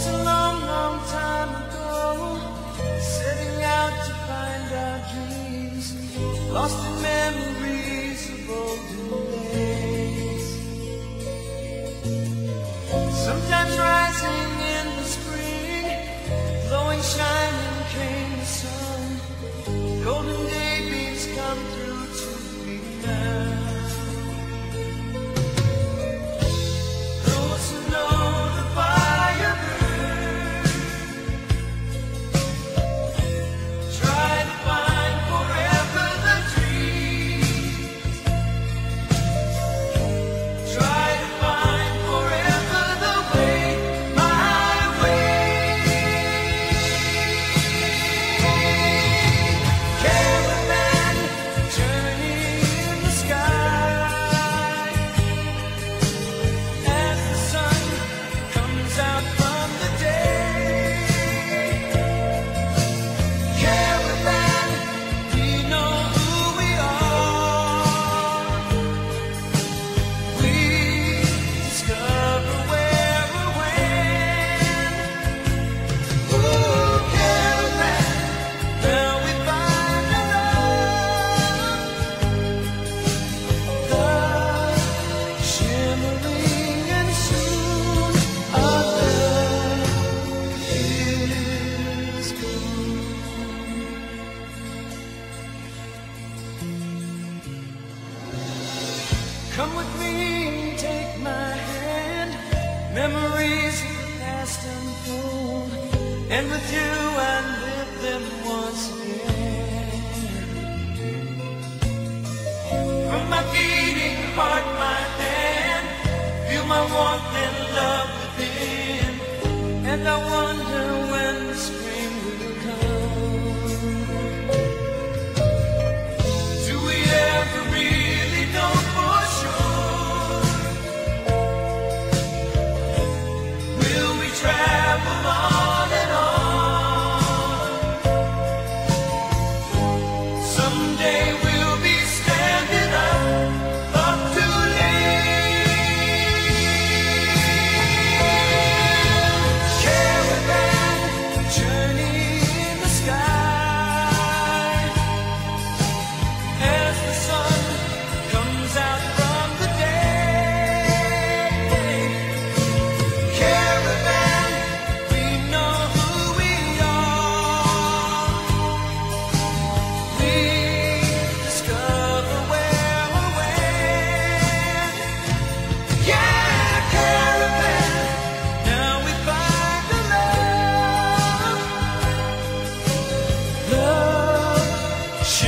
So long. Come with me, take my hand. Memories past unfold, and with you I live them once again. From my beating heart, my hand, feel my warmth and love within, and I wonder when the spring.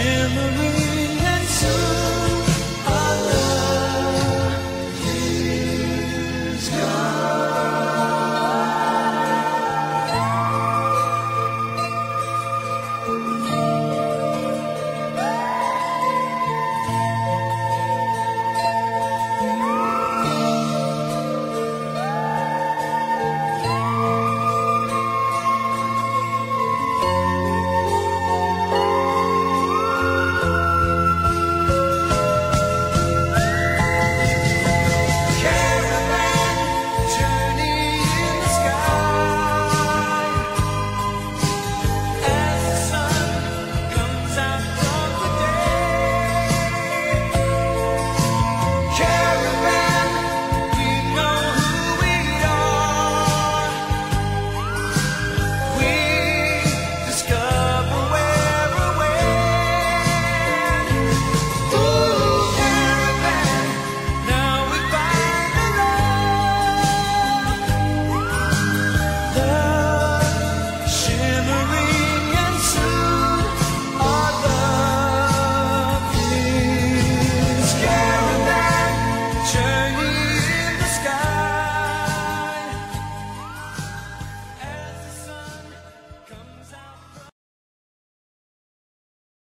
memory.